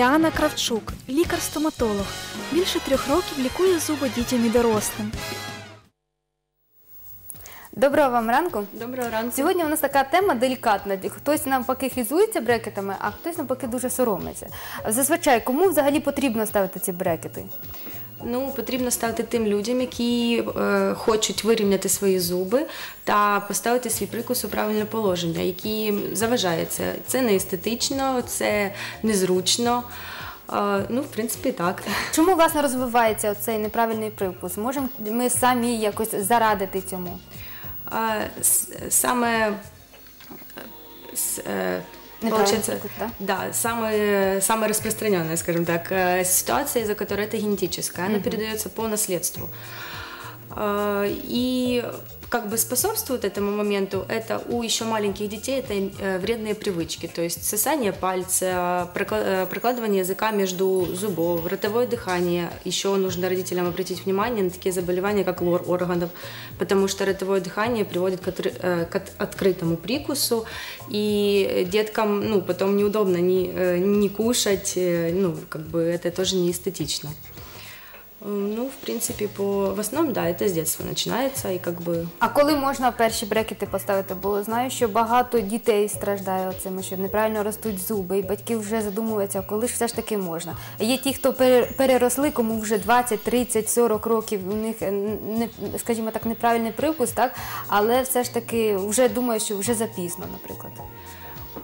Маріана Кравчук, лікар-стоматолог. Більше трьох років лікує зуби дітям і дорослим. Доброго вам ранку. Доброго ранку. Сьогодні у нас така тема делікатна. Хтось навпаки хизується брекетами, а хтось навпаки дуже соромиться. Зазвичай, кому взагалі потрібно ставити ці брекети? Ну, потрібно ставити тим людям, які е, хочуть вирівняти свої зуби та поставити свій прикус у правильне положення, які заважаються. Це не естетично, це незручно. Е, ну, в принципі, так. Чому власне розвивається цей неправильний привкус? Можемо ми самі якось зарадити цьому? С- Саме с- э, Неправильный получается, прикус, да? да, самая, самая распространенная, скажем так, э, ситуация, из-за которой это генетическая, она передается по наследству. А, И как бы способствует этому моменту, это у еще маленьких детей это э, вредные привычки, то есть сосание пальца, прокла- э, прокладывание языка между зубов, ротовое дыхание. Еще нужно родителям обратить внимание на такие заболевания, как лор органов, потому что ротовое дыхание приводит к, отр- э, к от- открытому прикусу, и деткам ну, потом неудобно не, э, не кушать, э, ну, как бы это тоже не эстетично. Э, Ну, в принципе, по в основном, да, это с детства начинается, и как бы А коли можна перші брекети поставити? Бо знаю, що багато дітей страждає цим, що неправильно ростуть зуби, і батьки вже задумуються, коли ж все ж таки можна. Є ті, хто пере- переросли, кому вже 20, 30, 40 років, у них е, не, скажімо так, неправильний привкус, так, але все ж таки вже думаю, що вже запізно, наприклад.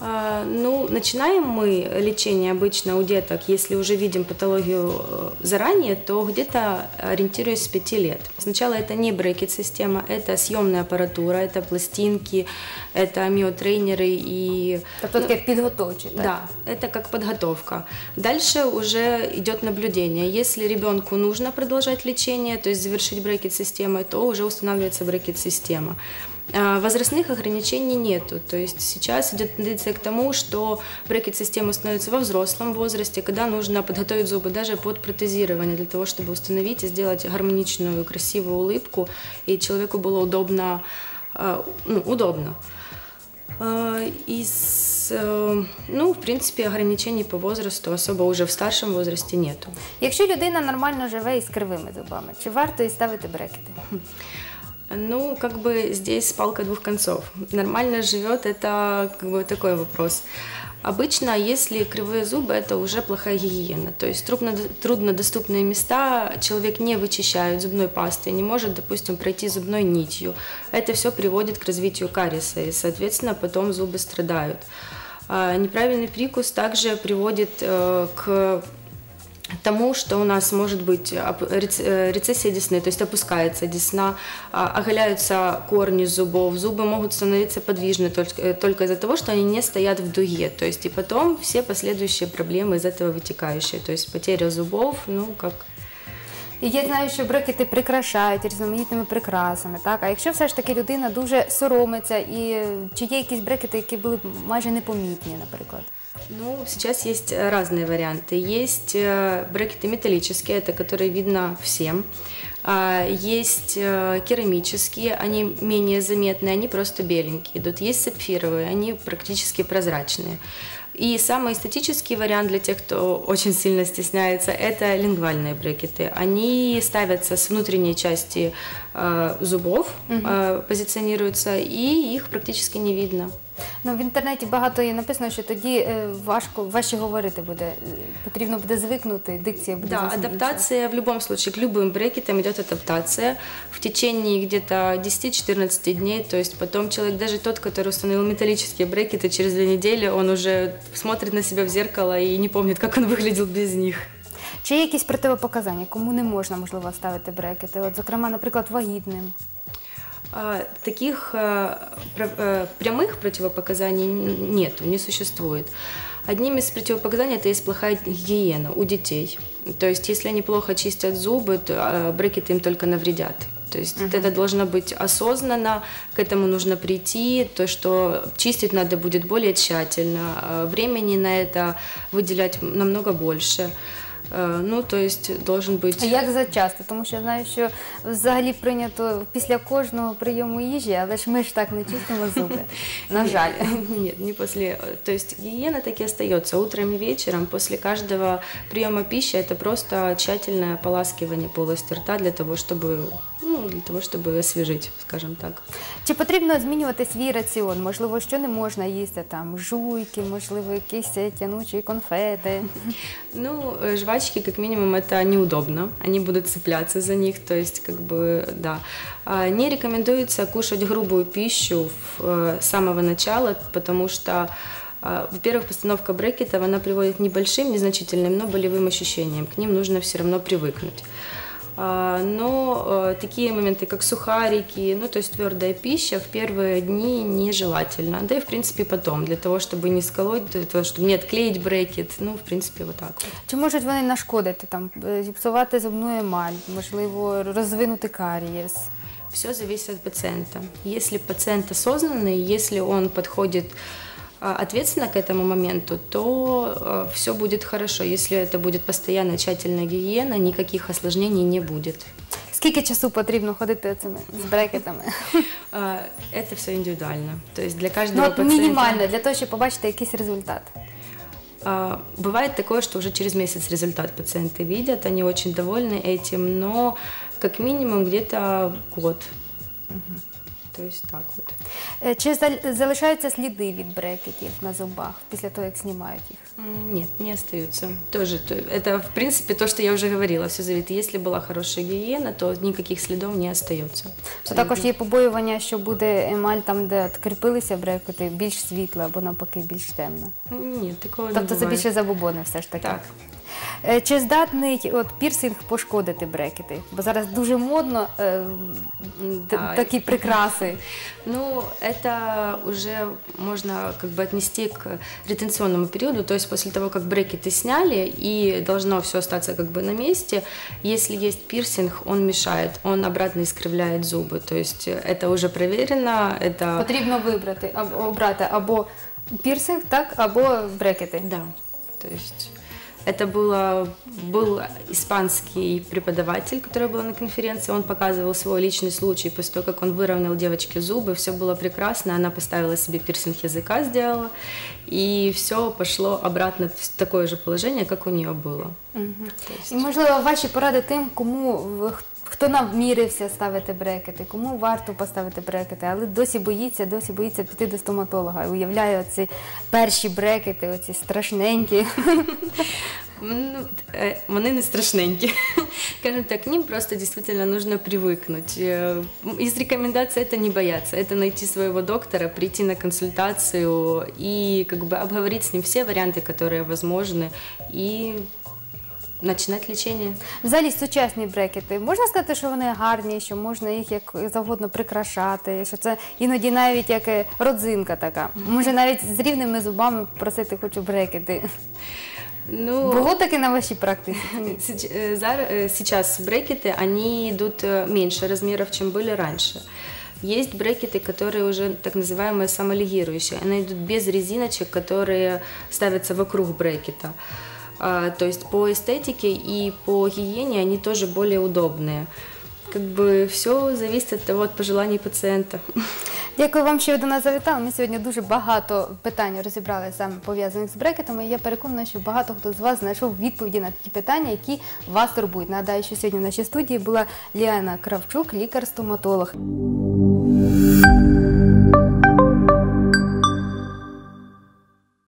А, Ну, начинаем мы лечение обычно у деток, если уже видим патологию э, заранее, то где-то ориентируясь с 5 лет. Сначала это не брекет-система, это съемная аппаратура, это пластинки, это миотрейнеры и Тобто таке підготовче. Так? да, это как подготовка. Дальше уже идет наблюдение. Если ребенку нужно продолжать лечение, то есть завершить брекет-системой, то уже устанавливается брекет-система. А, Возрастных ограничений нету. То есть сейчас идет тенденция к тому, что брекет-система становится во взрослом возрасте, когда нужно подготовить зубы даже под протезирование, для того, чтобы установить и сделать гармоничную, красивую улыбку, и человеку было удобно, а, ну, удобно. А, Из, э, ну, в принципе, ограничений по возрасту особо уже в старшем возрасте нету. Якщо людина нормально живе із кривими зубами, чи варто їй ставити брекети? Ну, как бы здесь палка двух концов. Нормально живет, это как бы такой вопрос. Обычно, если кривые зубы, это уже плохая гигиена. То есть трудно, труднодоступные места человек не вычищает зубной пастой, не может, допустим, пройти зубной нитью. Это все приводит к развитию кариеса, и, соответственно, потом зубы страдают. А Неправильный прикус также приводит э, к тому, что у нас может быть оп- рец- э, рецессия десны, то есть опускается десна, а, оголяются корни зубов, зубы могут становиться подвижны только, э, только из-за того, что они не стоят в дуге, то есть и потом все последующие проблемы из этого вытекающие, то есть потеря зубов, ну как І я знаю, що брекети прикрашають різноманітними прикрасами, так? А якщо все ж таки людина дуже соромиться, і е, чи є якісь брекети, які були б майже непомітні, наприклад? Ну, сейчас есть э, разные варианты. Есть э, брекеты металлические, это которые видно всем. А, Есть э, керамические, они менее заметные, они просто беленькие идут. Есть сапфировые, они практически прозрачные. И самый эстетический вариант для тех, кто очень сильно стесняется, это лингвальные брекеты. Они ставятся с внутренней части э, зубов, э, позиционируются, и их практически не видно. Ну в інтернеті багато є написано, що тоді е, важко важче говорити буде. Е, Потрібно буде звикнути, дикція буде Да, зовсім інша. адаптация в любом случае, к любым брекетам идет адаптация в течение где-то 10-14 дней, то есть потом человек, даже тот, который установил металлические брекеты, через две недели он уже смотрит на себя в зеркало и не помнит, как он выглядел без них. Чи є якісь противопоказання, кому не можна можливо ставити брекети? От, зокрема, наприклад, вагітним. А, Таких э, э, прямых противопоказаний н- нету, не существует. Одним из противопоказаний это есть плохая гигиена у детей. То есть, если они плохо чистят зубы, то э, брекеты им только навредят. То есть это должно быть осознанно, к этому нужно прийти, то, что чистить надо будет более тщательно, э, времени на это выделять намного больше. Э, Ну, то есть должен быть... А як зачасто? Тому що я знаю, що взагалі прийнято після кожного прийому їжі, але ж ми ж так не чистимо зуби. На жаль. Нет, не после. э, То есть гигиена таки остается утром и вечером. После каждого приема пищи это просто тщательное ополаскивание полости рта для того, чтобы, ну, для того, чтобы освежить, скажем так. Чи потрібно змінювати свій раціон? Можливо, що не можна їсти там жуйки, можливо, якісь е, тянучі конфети. Ну, э, жвачки, как минимум, это неудобно. Они будут цепляться за них, то есть, как бы, да. А Не рекомендуется кушать грубую пищу в- э, с самого начала, потому что, а, во-первых, постановка брекетов, она приводит к небольшим, незначительным, но болевым ощущениям. К ним нужно все равно привыкнуть. А, Но э, такие моменты, как сухарики, ну то есть твердая пища в первые дни нежелательно. Да и в принципе потом, для того, чтобы не сколоть, для того, чтобы не отклеить брекет, ну в принципе вот так вот. Чи можуть вони нашкодити там, е, зіпсувати зубну емаль, можливо, розвинути карієс? Все зависит от пациента. Если пациент осознанный, если он подходит а, ответственно к этому моменту, то все будет хорошо. Если это будет постоянно тщательная гигиена, никаких осложнений не будет. Скільки часу потрібно ходити цими з брекетами? А, Это все индивидуально. То есть для Ну, каждого от пациента... мінімально для того, щоб побачити якийсь результат. А, Бывает такое, что уже через месяц результат пациенты видят, они очень довольны этим, но как минимум где-то год. То есть так вот. Е, Чи зал- залишаються сліди від брекетів на зубах після того, як знімають їх? М, Нет, не остаются. Тоже то- это в принципе то, что я уже говорила. Все зависит. Если была хорошая гигиена, то никаких следов не остается. То також є побоювання, що буде емаль там, де от кріпилися брекети, більш світла або навпаки більш темна. Нет, такого Тобто не це бывает. більше забобони все ж таки. Так. Е, Чи здатний от пірсинг пошкодити брекети? Бо зараз дуже модно е, т- Да. такі прикраси. Ну, это уже можно как бы отнести к ретенционному периоду, то есть после того, как брекеты сняли и должно все остаться как бы на месте, если есть пирсинг, он мешает, он обратно искривляет зубы, то есть это уже проверено, это... Потрібно вибрати або обрати або пірсинг, так, або брекети. Да, то есть это было, был испанский преподаватель, который был на конференции, он показывал свой личный случай после того, как он выровнял девочке зубы, все было прекрасно, она поставила себе пирсинг языка, сделала, и все пошло обратно в такое же положение, как у нее было. То есть- І можливо ваші поради тим, кому в- хто намірився ставити брекети, кому варто поставити брекети, але досі боїться, досі боїться піти до стоматолога. І уявляю оці перші брекети, оці страшненькі. Ну, э, вони не страшненькі. Скажем так, к ним просто действительно нужно привыкнуть. Э, Из рекомендаций это не бояться, это найти своего доктора, прийти на консультацию и как бы обговорить с ним все варианты, которые возможны, и начинать лечение. Взагалі сучасні брекети. Можна сказати, що вони гарні, що можна їх як завгодно прикрашати, що це іноді навіть як е, родзинка така. Може навіть з рівними зубами просити хочу брекети. Ну, Було таке на вашій практиці? Сеч- э, зар- э, Сейчас брекеты, они идут э, меньше размеров, чем были раньше. Есть брекеты, которые уже так называемые самолигирующие. Они идут без резиночек, которые ставятся вокруг брекета. А, То есть по эстетике и по гигиене они тоже более удобные. Как бы все зависит от того, от пожеланий пациента. Дякую вам, що ви до нас завітали. Ми сьогодні дуже багато питань розібрали саме пов'язаних з брекетами. І я переконана, що багато хто з вас знайшов відповіді на ті питання, які вас турбують. Нагадаю, що сьогодні в нашій студії була Ліана Кравчук, лікар-стоматолог.